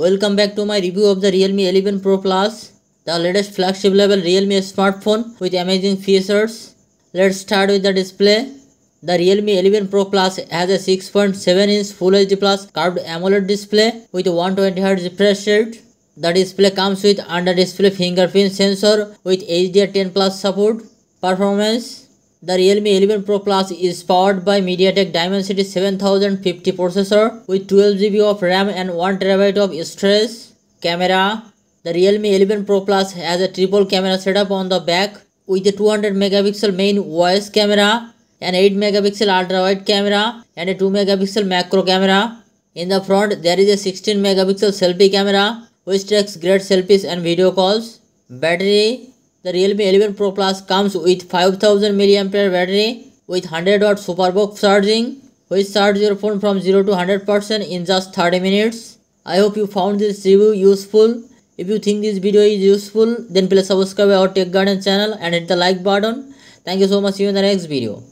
Welcome back to my review of the Realme 11 Pro Plus, the latest flagship level Realme smartphone with amazing features. Let's start with the display. The Realme 11 Pro Plus has a 6.7 inch Full HD Plus curved AMOLED display with 120Hz refresh rate. The display comes with under display fingerprint sensor with HDR10 Plus support. Performance the Realme 11 Pro Plus is powered by MediaTek Dimensity 7050 processor with 12GB of RAM and 1TB of storage. Camera The Realme 11 Pro Plus has a triple camera setup on the back with a 200 megapixel main voice camera, an 8 megapixel ultra wide camera and a 2 megapixel macro camera. In the front there is a 16 megapixel selfie camera which takes great selfies and video calls. Battery the Realme 11 Pro Plus comes with 5000 mAh battery with 100 watt SUPERVOOC charging which charges your phone from 0 to 100% in just 30 minutes. I hope you found this review useful. If you think this video is useful then please subscribe our Tech Garden channel and hit the like button. Thank you so much. See you in the next video.